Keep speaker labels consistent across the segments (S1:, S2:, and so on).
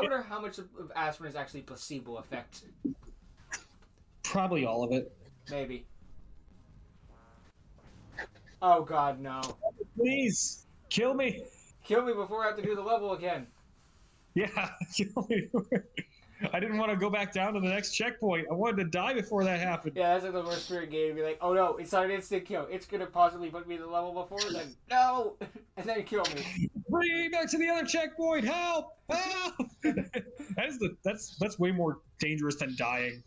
S1: wonder how much of, aspirin is actually placebo effect.
S2: Probably all of it.
S1: Maybe. Oh God, no!
S2: Please kill me.
S1: Kill me before I have to do the level again.
S2: Yeah, kill me. I didn't want to go back down to the next checkpoint. I wanted to die before that happened.
S1: Yeah, that's like the worst fear game. Be like, oh no, it's not an instant kill. It's gonna possibly put me in the level before. Then no, and then kill me.
S2: Bring me back to the other checkpoint. Help! Help! that is the that's that's way more dangerous than dying.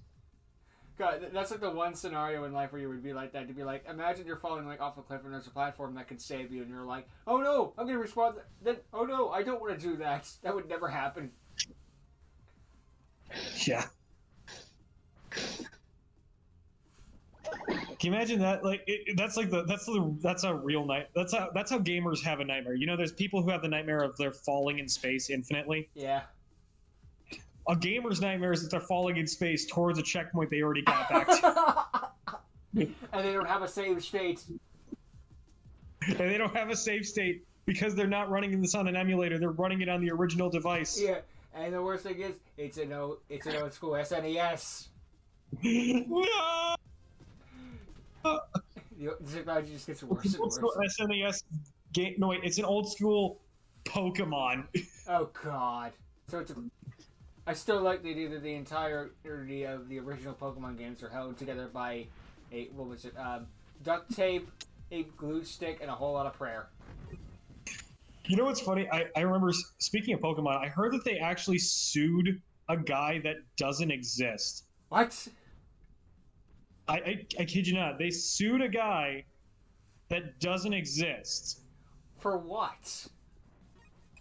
S1: God, that's like the one scenario in life where you would be like that. To be like, imagine you're falling like off a cliff and there's a platform that can save you, and you're like, oh no, I'm gonna respond. th- Then oh no, I don't want to do that. That would never happen.
S2: Yeah. Can you imagine that? Like, it, it- that's like the that's the that's a real night. That's how that's how gamers have a nightmare. You know, there's people who have the nightmare of they're falling in space infinitely.
S1: Yeah.
S2: A gamer's nightmare is that they're falling in space towards a checkpoint they already got back to,
S1: and they don't have a save state.
S2: and they don't have a save state because they're not running this on an emulator. They're running it on the original device.
S1: Yeah. And the worst thing is, it's an old, it's an old school SNES.
S2: no.
S1: The technology just gets worse and
S2: an old school
S1: worse.
S2: SNES game. No, wait, it's an old school Pokemon.
S1: Oh God. So it's. A, I still like the idea that the entirety of the original Pokemon games are held together by a what was it? Um, duct tape, a glue stick, and a whole lot of prayer.
S2: You know what's funny? I, I remember speaking of Pokemon, I heard that they actually sued a guy that doesn't exist.
S1: What?
S2: I, I, I kid you not. They sued a guy that doesn't exist.
S1: For what?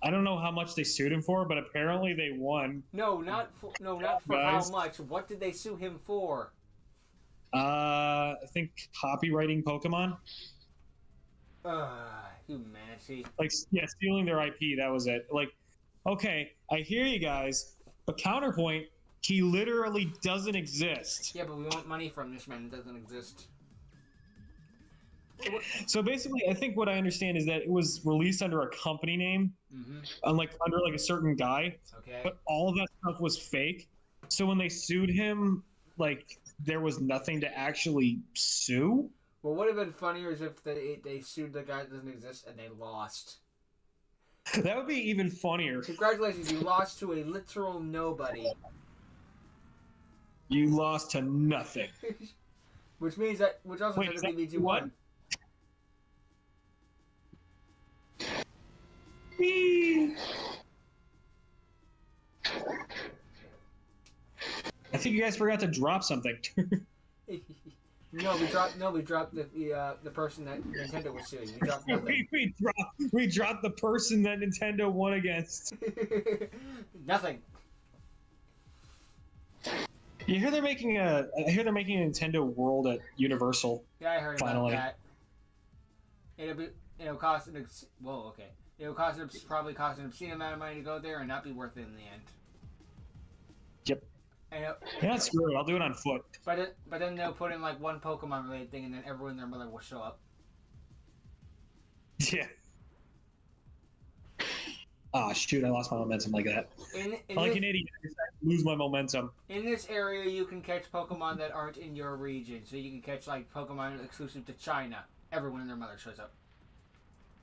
S2: I don't know how much they sued him for, but apparently they won.
S1: No, not for, no, not for
S2: Guys.
S1: how much. What did they sue him for?
S2: Uh, I think copywriting Pokemon.
S1: Ugh, humanity.
S2: Like, yeah, stealing their IP. That was it. Like, okay, I hear you guys, but counterpoint, he literally doesn't exist.
S1: Yeah, but we want money from this man that doesn't exist.
S2: So basically, I think what I understand is that it was released under a company name,
S1: Mm-hmm.
S2: unlike under like a certain guy,
S1: Okay.
S2: but all of that stuff was fake. So when they sued him, like there was nothing to actually sue.
S1: Well, What would have been funnier is if they they sued the guy that doesn't exist and they lost.
S2: That would be even funnier.
S1: Congratulations, you lost to a literal nobody.
S2: You lost to nothing.
S1: which means that, which also
S2: Wait,
S1: technically means you won.
S2: I think you guys forgot to drop something.
S1: no, we dropped. No, we dropped the the, uh, the person that Nintendo was suing. We dropped
S2: we, we dropped we dropped the person that Nintendo won against.
S1: nothing.
S2: You hear they're making a I hear they're making a Nintendo World at Universal.
S1: Yeah, I heard
S2: Finally.
S1: about that. It'll be. It'll cost an. Ex- Whoa. Okay. It'll cost an, probably cost an obscene amount of money to go there and not be worth it in the end.
S2: Yep.
S1: And it,
S2: Yeah, screw it. I'll do it on foot.
S1: but it, but then they'll put in like one Pokemon related thing, and then everyone and their mother will show up.
S2: Yeah. Ah, shoot! I lost my momentum like that.
S1: In in,
S2: like
S1: this,
S2: an idiot, I lose my momentum.
S1: in this area, you can catch Pokemon that aren't in your region. So you can catch like Pokemon exclusive to China. Everyone and their mother shows up.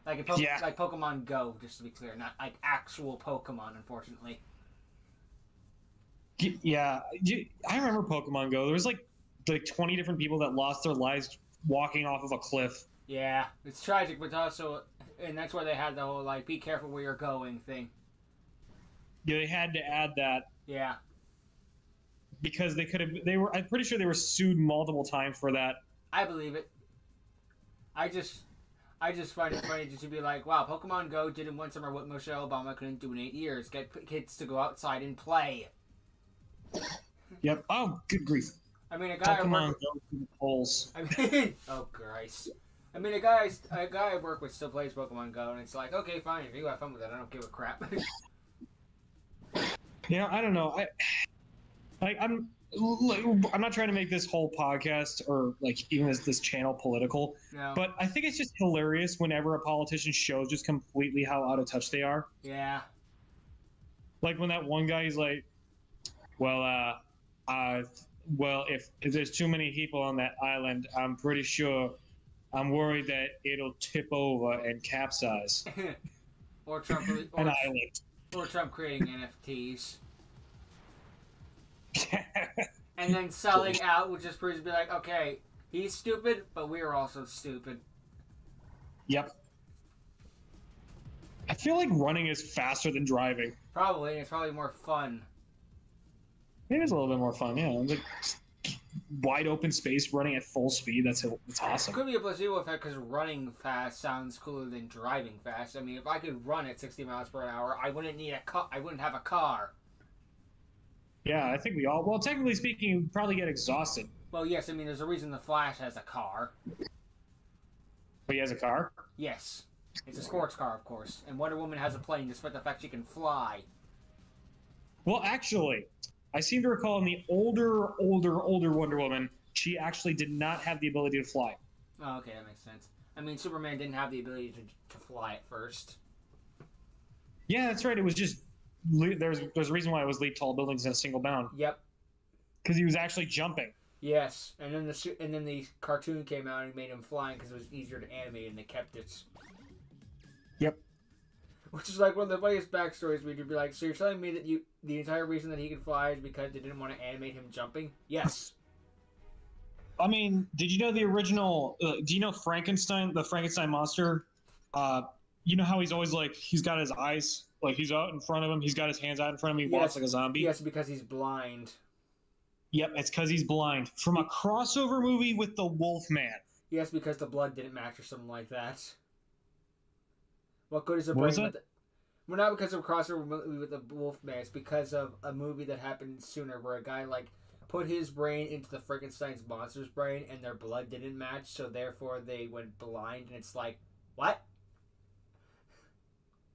S1: Like a po-
S2: Yeah.
S1: like Pokemon Go, just to be clear, not like actual Pokemon, unfortunately.
S2: Yeah, I remember Pokemon Go. There was like like twenty different people that lost their lives walking off of a cliff.
S1: Yeah, it's tragic, but also, and that's why they had the whole like "be careful where you're going" thing.
S2: Yeah, they had to add that
S1: Yeah,
S2: because they could have. They were. I'm pretty sure they were sued multiple times for that.
S1: I believe it. I just, I just find it funny just to be like, wow, Pokemon Go did in one summer what Michelle Obama couldn't do in eight years: get p- kids to go outside and play.
S2: Yep. Oh, good grief!
S1: I mean, a guy. I
S2: Pokemon
S1: work,
S2: Go through the polls.
S1: I mean, oh Christ. I mean, a guy, a guy I work with still plays Pokemon Go, and it's like, okay, fine, if you have fun with it, I don't give a crap.
S2: Yeah, I don't know. I, I I'm. I'm not trying to make this whole podcast or like even this, this channel political,
S1: no.
S2: but I think it's just hilarious whenever a politician shows just completely how out of touch they are.
S1: yeah.
S2: Like when that one guy, he's like, "Well, uh, uh, well, if, if there's too many people on that island, I'm pretty sure, I'm worried that it'll tip over and capsize
S1: or Trump,
S2: an island."
S1: or Trump creating NFTs and then selling out, which just proves to be like, okay, he's stupid, but we're also stupid.
S2: Yep. I feel like running is faster than driving.
S1: Probably, it's probably more fun.
S2: Maybe It is a little bit more fun, yeah. It's Like wide open space, running at full speed. That's that's awesome.
S1: Could be a placebo effect because running fast sounds cooler than driving fast. I mean, if I could run at 60 miles per hour, I wouldn't need a car. I wouldn't have a car.
S2: Yeah, I think we all. Well, technically speaking, you probably get exhausted.
S1: Well, yes, I mean, there's a reason the Flash has a car.
S2: But he has a car.
S1: Yes. It's a sports car, of course. And Wonder Woman has a plane, despite the fact she can fly.
S2: Well, actually, I seem to recall in the older, older, older Wonder Woman, she actually did not have the ability to fly.
S1: Oh, okay, that makes sense. I mean, Superman didn't have the ability to, to fly at first.
S2: Yeah, that's right. It was just there's there's a reason why it was leap tall buildings in a single bound
S1: Yep.
S2: because he was actually jumping.
S1: Yes. And then the and then the cartoon came out and made him flying because it was easier to animate, and they kept it.
S2: Yep.
S1: Which is like one of the funniest backstories. You'd be like, "So you're telling me that you the entire reason that he could fly is because they didn't want to animate him jumping?" Yes.
S2: I mean, did you know the original? Uh, do you know Frankenstein, the Frankenstein monster? Uh, you know how he's always like he's got his eyes like he's out in front of him, he's got his hands out in front of him, he
S1: Yes.
S2: walks like a zombie.
S1: yes, because he's blind.
S2: Yep, it's because he's blind. From a crossover movie with the Wolfman.
S1: Yes, because the blood didn't match or something like that. What good is a brain? With the, well, not because of a crossover movie with the Wolfman. It's because of a movie that happened sooner, where a guy like put his brain into the Frankenstein's monster's brain, and their blood didn't match, so therefore they went blind. And it's like, what?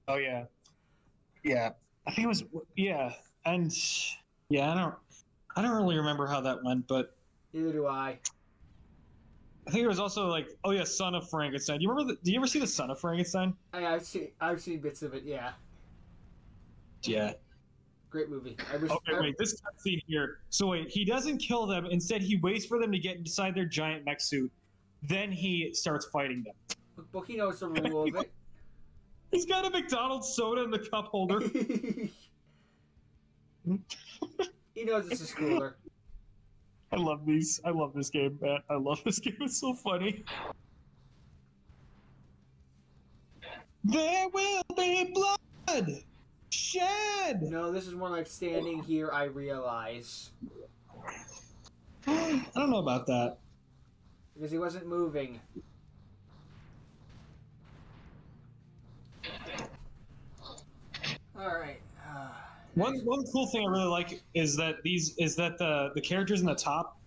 S2: Oh yeah, yeah. I think it was yeah, and yeah. I don't, I don't really remember how that went, but
S1: Neither do I.
S2: I think it was also like, oh yeah, Son of Frankenstein. Do you remember? The, do you ever see the Son of Frankenstein?
S1: I, I've seen I've seen bits of it. Yeah,
S2: Yeah.
S1: great movie. I wish.
S2: Okay, wait. This scene here. So wait, he doesn't kill them. Instead, he waits for them to get inside their giant mech suit. Then he starts fighting them.
S1: Well, he knows the rule of it.
S2: He's got a McDonald's soda in the cup holder.
S1: he knows it's a cooler.
S2: I love these. I love this game, man. I love this game. It's so funny. There will be blood shed.
S1: No, this is more like standing here. I realize
S2: I don't know about that.
S1: because he wasn't moving. All right. Uh,
S2: One one cool thing I really like is that these is that the the characters in the top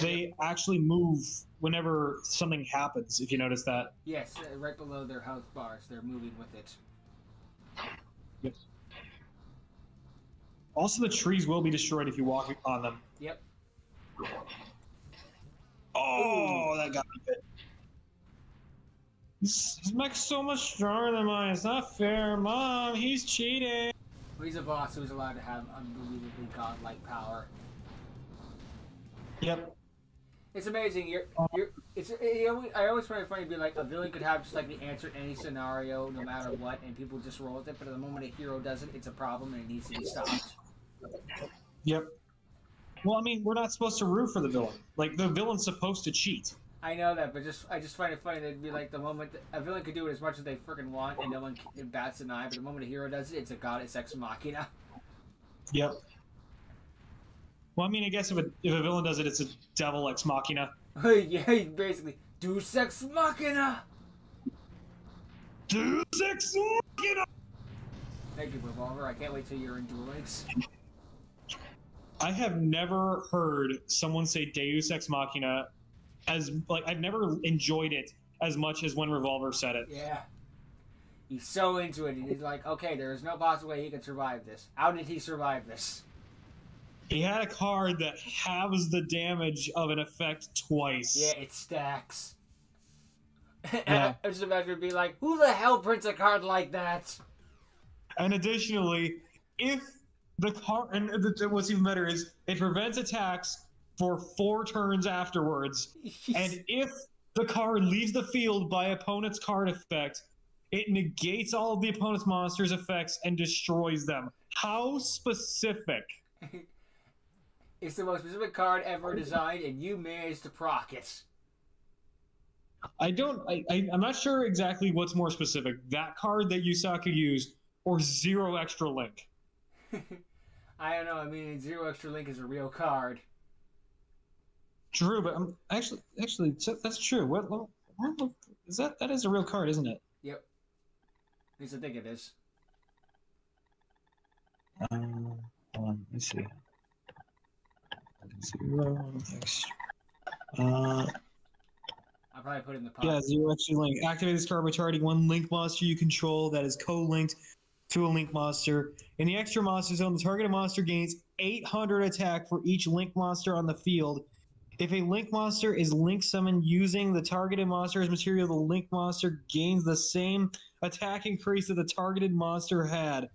S2: they actually move whenever something happens. If you notice that.
S1: yes, uh, right below their health bars, they're moving with it.
S2: Also, the trees will be destroyed if you walk on them.
S1: Yep.
S2: Oh, that got me good. This mech's so much stronger than mine. It's not fair, Mom. He's cheating.
S1: Well, he's a boss who's allowed to have unbelievably godlike power.
S2: Yep.
S1: It's amazing. You're, you're, it's. It, I always find it funny to be like a villain could have just like the answer to any scenario, no matter what, and people just roll with it. But at the moment a hero does it, it's a problem and it needs to be stopped.
S2: Yep. Well, I mean, we're not supposed to root for the villain. Like the villain's supposed to cheat.
S1: I know that, but just I just find it funny that it'd be like the moment a villain could do it as much as they freaking want, and no one bats an eye. But the moment a hero does it, it's a goddess ex machina.
S2: Yep. Well, I mean, I guess if a if a villain does it, it's a devil ex machina.
S1: yeah, basically do sex machina.
S2: Deus ex machina.
S1: Thank you, Revolver. I can't wait till you're in Duel
S2: I have never heard someone say Deus ex machina as like I've never enjoyed it as much as when Revolver said it.
S1: Yeah. He's so into it. He's like, okay, there is no possible way he can survive this. How did he survive this?
S2: He had a card that halves the damage of an effect twice.
S1: Yeah, it stacks.
S2: Yeah.
S1: I just imagine be like, who the hell prints a card like that?
S2: And additionally, if the card, and what's even better is it prevents attacks for four turns afterwards. And if the card leaves the field by opponent's card effect, it negates all of the opponent's monsters' effects and destroys them. How specific?
S1: it's the most specific card ever designed, and you managed to proc it.
S2: I don't. I, I, I'm not sure exactly what's more specific: that card that Yusaku used, or zero extra link.
S1: I don't know. I mean, zero extra link is a real card.
S2: True, but um, actually, actually, so- that's true. What, what, what is that? That is a real card, isn't it?
S1: Yep. At least I think it is.
S2: Um, hold on, let me see. Zero extra. Uh,
S1: I'll probably put it in the pot.
S2: yeah, zero extra link. Activate this card by targeting one link monster you control that is co-linked to a link monster. In the extra monster zone, the targeted monster gains 800 attack for each link monster on the field. If a link monster is link summoned using the targeted monster's material, the link monster gains the same attack increase that the targeted monster had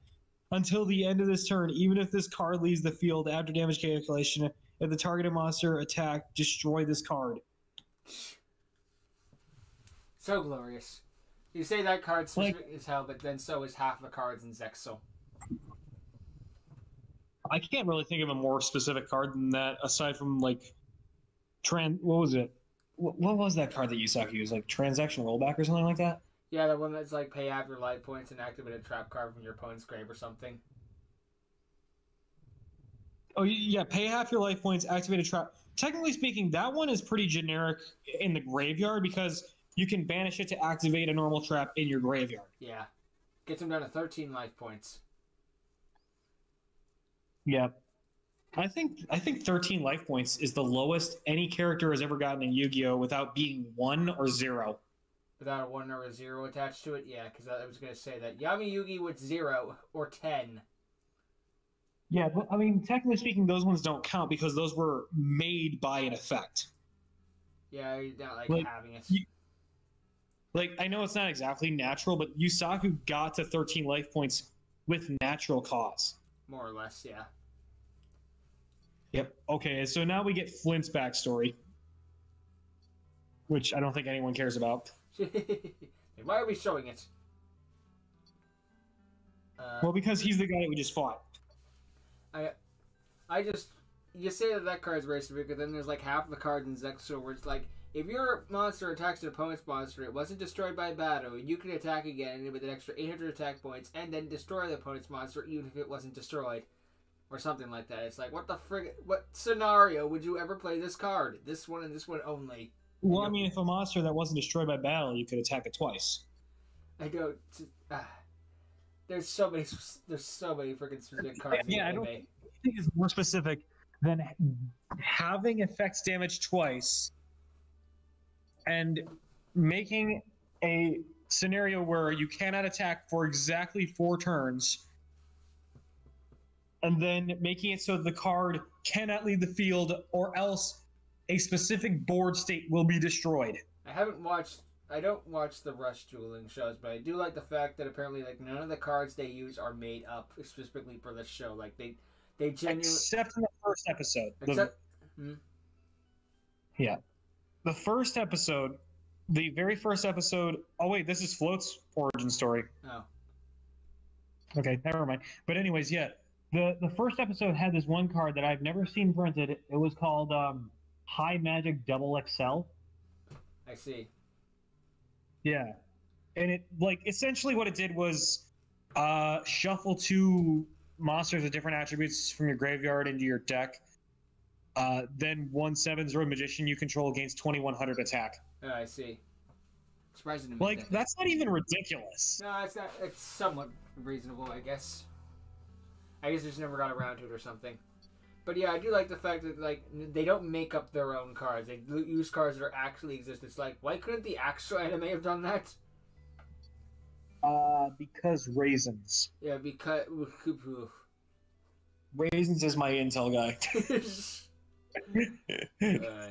S2: until the end of this turn, even if this card leaves the field after damage calculation. If the targeted monster attack, destroy this card.
S1: So glorious. You say that card's
S2: Like-
S1: as hell, but then so is half the cards in Zexal.
S2: I can't really think of a more specific card than that, aside from like, tran. What was it? What, what was that card that Yusaku used? Like transaction rollback or something like that?
S1: Yeah, the one that's like pay half your life points and activate a trap card from your opponent's grave or something.
S2: Oh yeah, pay half your life points, activate a trap. Technically speaking, that one is pretty generic in the graveyard because you can banish it to activate a normal trap in your graveyard.
S1: Yeah. Gets him down to 13 life points.
S2: Yeah. I think I think 13 life points is the lowest any character has ever gotten in Yu-Gi-Oh without being 1 or 0.
S1: Without a 1 or a 0 attached to it? Yeah, because I was going to say that. Yami Yugi with 0 or 10.
S2: Yeah, but I mean technically speaking those ones don't count because those were made by an effect.
S1: Yeah, not like
S2: Like,
S1: having it.
S2: you- Like I know it's not exactly natural, but Yusaku got to 13 life points with natural cause.
S1: More or less, yeah.
S2: Yep. Okay, so now we get Flint's backstory. Which I don't think anyone cares about.
S1: Why are we showing it? Uh,
S2: Well, because he's the guy that we just fought.
S1: I I just you say that that card's very specific, but then there's like half the cards in Zexal where it's like if your monster attacks an opponent's monster, it wasn't destroyed by battle, you can attack again with an extra 800 attack points and then destroy the opponent's monster even if it wasn't destroyed, or something like that. It's like what the frig? What scenario would you ever play this card? This one and this one only.
S2: Well, I mean, if a monster that wasn't destroyed by battle, you could attack it twice.
S1: I don't. Ah, there's so many. There's so many freaking specific cards. in
S2: Yeah, I don't- I think it's more specific than having effects damage twice and making a scenario where you cannot attack for exactly four turns and then making it so the card cannot leave the field or else a specific board state will be destroyed.
S1: I haven't watched. I don't watch the Rush dueling shows, but I do like the fact that apparently, like, none of the cards they use are made up specifically for this show. Like, they, they genuinely.
S2: Except in the first episode. The-
S1: Except, hmm?
S2: the first episode, the very first episode. Oh wait, this is Float's origin story.
S1: oh,
S2: Okay, never mind. But anyways, yeah, the the first episode had this one card that I've never seen printed. It was called um, High Magic Double XL.
S1: I see.
S2: Yeah, and it like essentially what it did was uh, shuffle two monsters with different attributes from your graveyard into your deck. Uh, then one Sevens Road Magician you control gains twenty one hundred attack.
S1: Oh, I see. Surprising to me.
S2: Like
S1: that-
S2: that's not even ridiculous.
S1: No, it's not. It's somewhat reasonable, I guess. I guess I just never got around to it or something. But yeah, I do like the fact that like they don't make up their own cards. They use cards that are actually exist. It's like why couldn't the actual anime have done that?
S2: Uh, because raisins.
S1: Yeah, because.
S2: Raisins is my intel guy.
S1: uh,